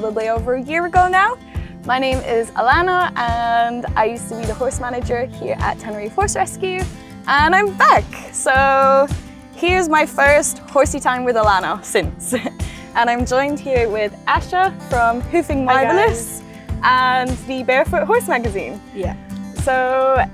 probably over a year ago now. My name is Alana and I used to be the horse manager here at Tenerife Horse Rescue and I'm back. So here's my first horsey time with Alana since. and I'm joined here with Asha from Hoofing Marvelous and the Barefoot Horse Magazine. Yeah. So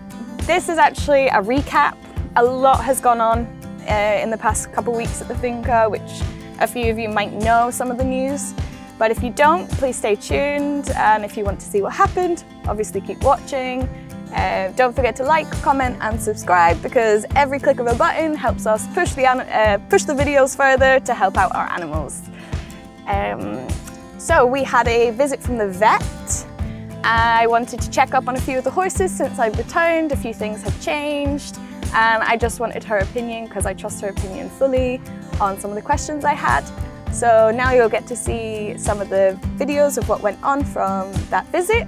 this is actually a recap. A lot has gone on uh, in the past couple weeks at the Finca, which a few of you might know some of the news. But if you don't, please stay tuned. And if you want to see what happened, obviously keep watching. Uh, don't forget to like, comment and subscribe because every click of a button helps us push the, uh, push the videos further to help out our animals. Um, so we had a visit from the vet. I wanted to check up on a few of the horses since I've returned. A few things have changed and I just wanted her opinion because I trust her opinion fully on some of the questions I had. So now you'll get to see some of the videos of what went on from that visit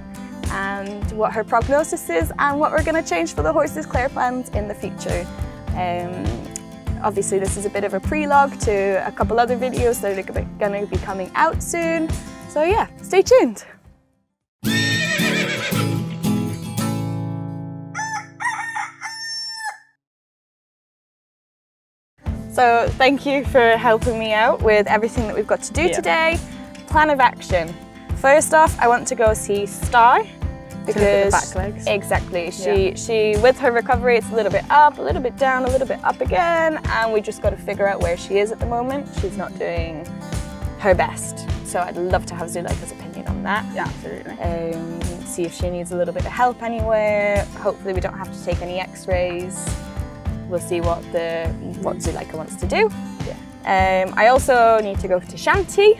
and what her prognosis is and what we're going to change for the horses' care plans in the future. Um, obviously this is a bit of a prelogue to a couple other videos that are going to be coming out soon. So yeah, stay tuned. So thank you for helping me out with everything that we've got to do yeah. today. Plan of action. First off, I want to go see Star because back legs. exactly she yeah. she with her recovery it's a little bit up a little bit down a little bit up again and we just got to figure out where she is at the moment she's not doing her best so I'd love to have Zuleika's opinion on that yeah absolutely um, see if she needs a little bit of help anywhere hopefully we don't have to take any x-rays we'll see what the what Zuleika wants to do. Yeah. Um, I also need to go to Shanty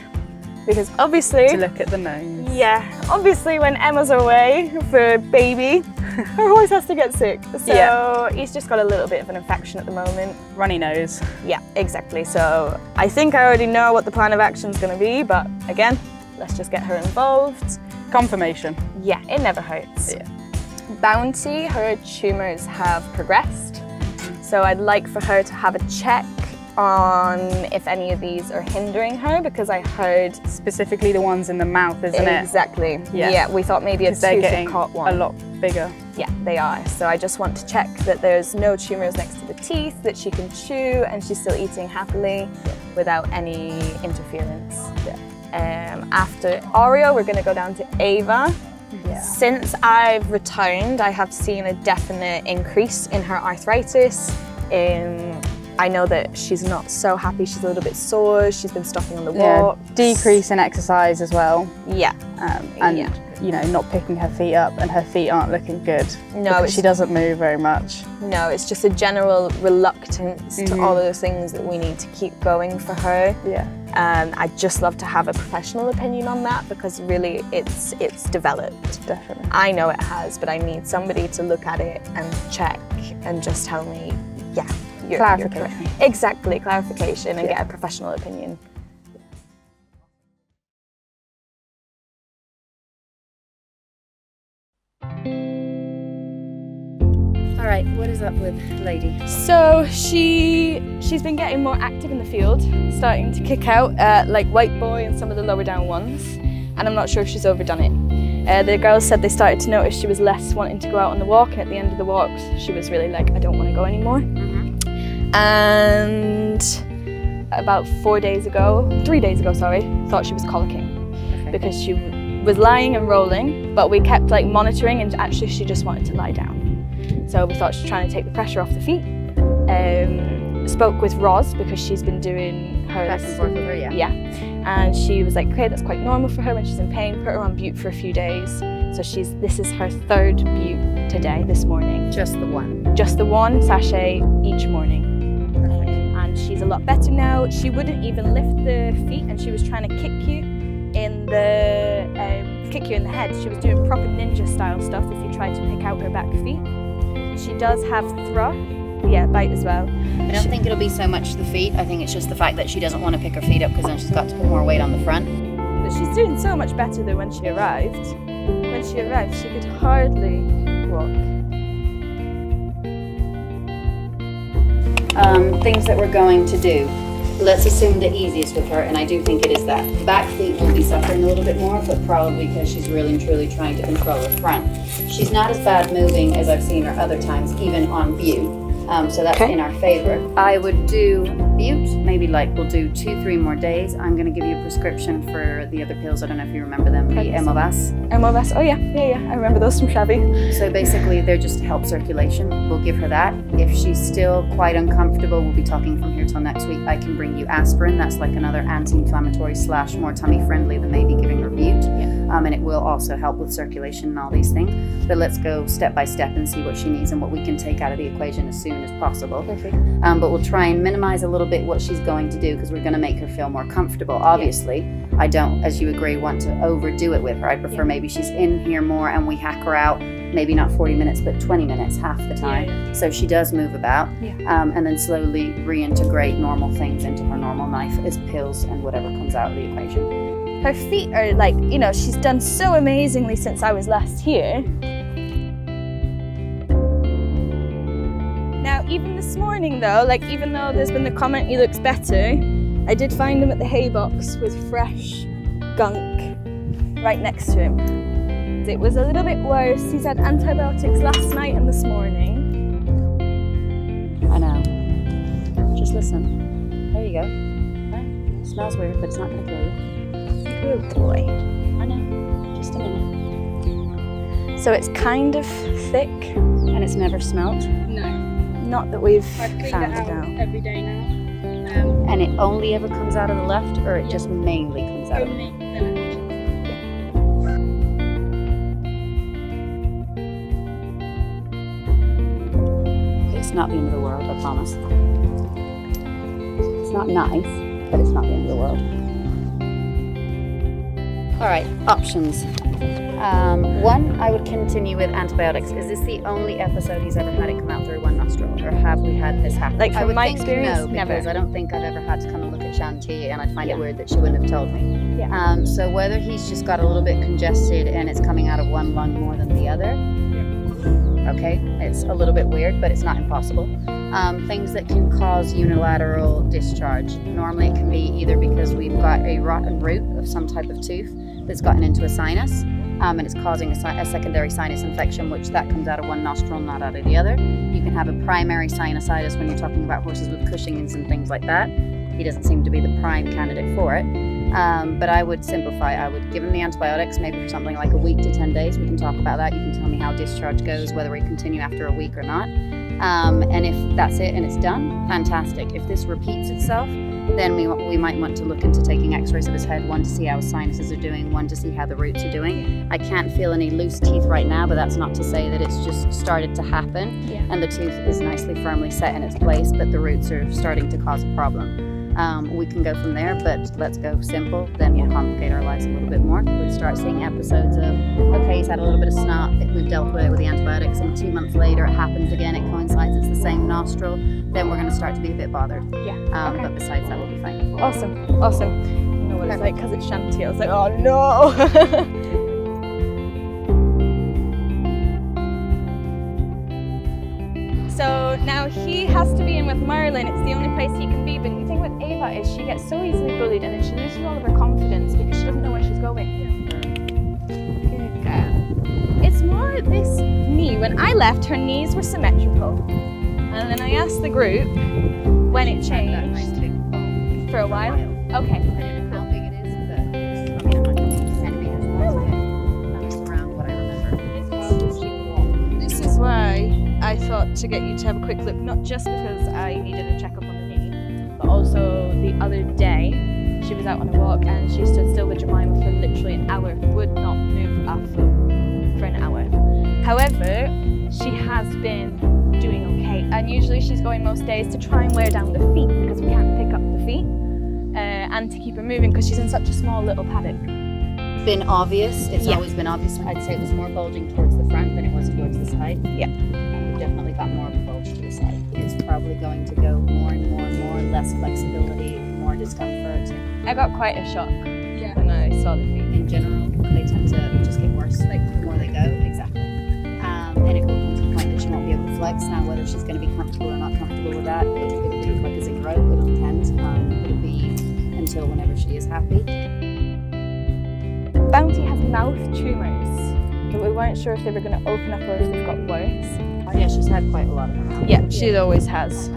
because obviously to look at the nose. Yeah, obviously when Emma's away for baby, her horse has to get sick. So yeah. he's just got a little bit of an infection at the moment. Runny nose. Yeah, exactly. So I think I already know what the plan of action is going to be, but again, let's just get her involved. Confirmation. Yeah, it never hurts. Yeah. Bounty, her tumours have progressed. So I'd like for her to have a check on if any of these are hindering her because I heard specifically the ones in the mouth, isn't exactly. it? Exactly. Yeah. yeah. we thought maybe a they're getting one. a lot bigger. Yeah, they are. So I just want to check that there's no tumours next to the teeth, that she can chew and she's still eating happily without any interference. Yeah. Um, after Oreo, we're going to go down to Ava. Since I've returned, I have seen a definite increase in her arthritis. Um, I know that she's not so happy, she's a little bit sore, she's been stopping on the walk. Yeah, decrease in exercise as well. Yeah. Um, and, yeah. you know, not picking her feet up and her feet aren't looking good. No. she doesn't move very much. No, it's just a general reluctance mm -hmm. to mm-hmm. all those things that we need to keep going for her. Yeah. Um, I'd just love to have a professional opinion on that because really it's it's developed. Definitely. I know it has, but I need somebody to look at it and check and just tell me yeah. You're, clarification. You're exactly, clarification and yeah. get a professional opinion. All right, what is up with Lady? So she she's been getting more active in the field, starting to kick out uh, like White Boy and some of the lower down ones, and I'm not sure if she's overdone it. Uh, the girls said they started to notice she was less wanting to go out on the walk, and at the end of the walks, she was really like, I don't want to go anymore. And about four days ago, three days ago, sorry, thought she was colicking okay. because she was lying and rolling, but we kept like monitoring and actually she just wanted to lie down. So we thought she was trying to take the pressure off the feet. Um, spoke with Roz because she's been doing her back and forth with her, yeah. Yeah, and she was like, okay, that's quite normal for her when she's in pain. Put her on bute for a few days. So she's this is her third bute today, this morning. Just the one. Just the one sachet each morning she's a lot better now. She wouldn't even lift the feet and she was trying to kick you in the um, kick you in the head. She was doing proper ninja style stuff if you tried to pick out her back feet. She does have thrush, yeah, bite as well. I don't she, think it'll be so much the feet. I think it's just the fact that she doesn't want to pick her feet up because then she's got to put more weight on the front. But she's doing so much better than when she arrived. When she arrived, she could hardly um, things that we're going to do. let's assume the easiest with her, and I do think it is that. Back feet will be suffering a little bit more, but probably because she's really and truly trying to control her front. She's not as bad moving as I've seen her other times, even on view. Um, so that's okay. in our favor. I would do Bute, maybe like we'll do two, three more days. I'm going to give you a prescription for the other pills. I don't know if you remember them, the Emovas. Emovas, oh yeah, yeah, yeah. I remember those from Shabby. So basically they're just to help circulation. We'll give her that. If she's still quite uncomfortable, we'll be talking from here till next week. I can bring you aspirin. That's like another anti-inflammatory slash more tummy friendly than maybe giving her Bute. Yeah. Um, and it will also help with circulation and all these things. But let's go step by step and see what she needs and what we can take out of the equation as soon as possible. Perfect. Um, but we'll try and minimize a little bit what she's going to do because we're going to make her feel more comfortable. Obviously, yeah. I don't, as you agree, want to overdo it with her. I prefer yeah. maybe she's in here more and we hack her out maybe not 40 minutes, but 20 minutes half the time. Yeah, yeah. So she does move about yeah. um, and then slowly reintegrate normal things into her normal life as pills and whatever comes out of the equation. Her feet are like, you know, she's done so amazingly since I was last here. Now, even this morning though, like even though there's been the comment he looks better, I did find him at the hay box with fresh gunk right next to him. It was a little bit worse. He's had antibiotics last night and this morning. I know. Just listen. There you go. Right. Smells weird, but it's not gonna kill you. Good boy. I know. Just a minute. So it's kind of thick. And it's never smelt? No. Not that we've found it out, every day now. Um, and it only ever comes out of the left, or it just mainly comes out? Only the left. It's not the end of the world, I promise. It's not nice, but it's not the end of the world. All right, options. Um, one, I would continue with antibiotics. Is this the only episode he's ever had it come out through one nostril, or have we had this happen? Like from my experience, no, because never. I don't think I've ever had to come and look at Shanty, and I'd find yeah. it weird that she wouldn't have told me. Yeah. Um, so whether he's just got a little bit congested and it's coming out of one lung more than the other, okay, it's a little bit weird, but it's not impossible. Um, things that can cause unilateral discharge. Normally, it can be either because we've got a rotten root of some type of tooth that's gotten into a sinus um, and it's causing a, a, secondary sinus infection, which that comes out of one nostril, not out of the other. You can have a primary sinusitis when you're talking about horses with Cushing's and things like that. He doesn't seem to be the prime candidate for it. Um, but I would simplify. I would give him the antibiotics, maybe for something like a week to 10 days. We can talk about that. You can tell me how discharge goes, whether we continue after a week or not. Um, and if that's it and it's done, fantastic. If this repeats itself, then we, we might want to look into taking x-rays of his head, one to see how his sinuses are doing, one to see how the roots are doing. I can't feel any loose teeth right now, but that's not to say that it's just started to happen yeah. and the tooth is nicely firmly set in its place, but the roots are starting to cause a problem. Um, we can go from there, but let's go simple. Then we'll complicate our lives a little bit more. We start seeing episodes of, okay, he's had a little bit of snot, we've dealt with it with the antibiotics, and two months later it happens again, it coincides, it's the same nostril, then we're going to start to be a bit bothered. Yeah. Um, okay. But besides that, we'll be fine. Awesome, awesome. You know what it's like because it's shanty. I was like, oh no. So now he has to be in with Marlin. It's the only place he can be. But with Ava is she gets so easily bullied and then she loses all of her confidence because she doesn't know where she's going. Good girl. It's more this knee. When I left, her knees were symmetrical. And then I asked the group when it changed. For a while? Okay. How big it is, but I mean, I'm not going to be centimeters around what I remember. This is why I thought to get you to have a quick look, not just because I needed a checkup on the knee, but also the other day she was out on a walk and she stood still with Jemima for literally an hour, would not move a foot for an hour. However, she has been doing okay. And usually she's going most days to try and wear down the feet because we can't pick up the feet uh, and to keep her moving because she's in such a small little paddock. Been obvious. It's yeah. always been obvious. I'd say it was more bulging towards the front than it was towards the side. Yeah. And we've definitely got more of a bulge to the side. It's probably going to go less flexibility, more discomfort. I got quite a shock yeah. when I saw the feet. In general, they tend to just get worse like the more they go. Exactly. Um, and it will come to the point that she won't be able to flex. Now, whether she's going to be comfortable or not comfortable with that, it, will be like a zero. It'll depend. Um, until whenever she is happy. Bounty has mouth tumours, but we weren't sure if they were going to open up or if they've got worse. Oh, yeah, she's had quite a lot of them. Yeah, she yeah. always has.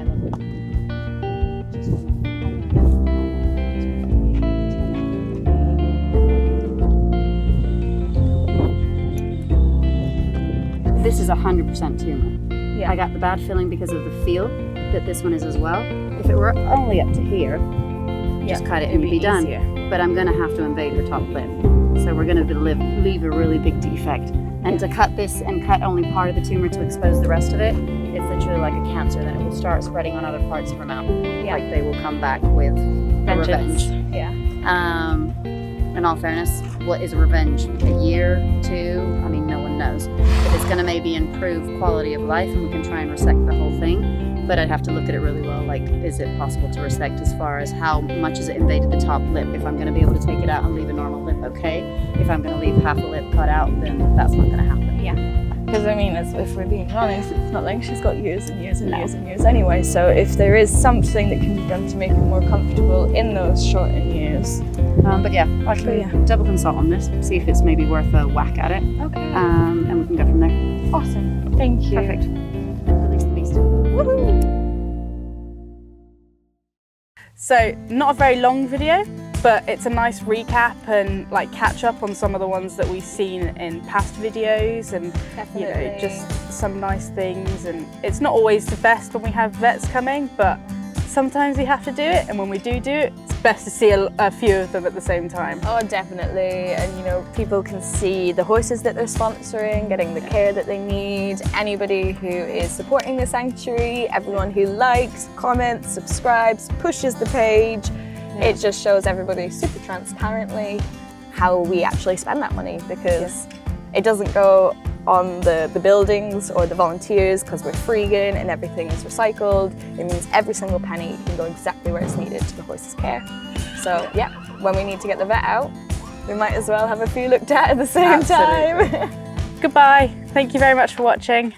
Is a 100% tumor. Yeah. I got the bad feeling because of the feel that this one is as well. If it were only up to here, just cut it and be, be done. But I'm gonna have to invade her top lip. So we're gonna leave, leave a really big defect. And to cut this and cut only part of the tumor to expose the rest of it, it's literally like a cancer. Then it will start spreading on other parts of her mouth. Yeah. Like they will come back with revenge. Yeah. Um, in all fairness, what is revenge? A year, two? I mean, knows. But it's going to maybe improve quality of life, and we can try and resect the whole thing but I'd have to look at it really well. Like, is it possible to resect as far as how much has it invaded the top lip? If I'm going to be able to take it out and leave a normal lip, okay. If I'm going to leave half a lip cut out, then that's not going to happen. Yeah. Because I mean, as if we're being honest, it's not like she's got years and years and no. years and years anyway. So if there is something that can be done to make her more comfortable in those shortened years. Um, but yeah, I can yeah. double consult on this, see if it's maybe worth a whack at it. Okay. Um, and we can go from there. Awesome. Thank you. Perfect. Release the beast. So not a very long video, but it's a nice recap and like catch up on some of the ones that we've seen in past videos and Definitely. you know just some nice things and it's not always the best when we have vets coming but sometimes we have to do it and when we do do it it's best to see a, a, few of them at the same time. Oh definitely and you know people can see the horses that they're sponsoring, getting the care that they need, anybody who is supporting the sanctuary, everyone who likes, comments, subscribes, pushes the page. Yeah. It just shows everybody super transparently how we actually spend that money because yeah. it doesn't go on the, the buildings or the volunteers because we're freegan and everything is recycled. It means every single penny can go exactly where it's needed to the horse's care. So yeah, when we need to get the vet out, we might as well have a few looked at at the same Absolutely. time. Goodbye. Thank you very much for watching.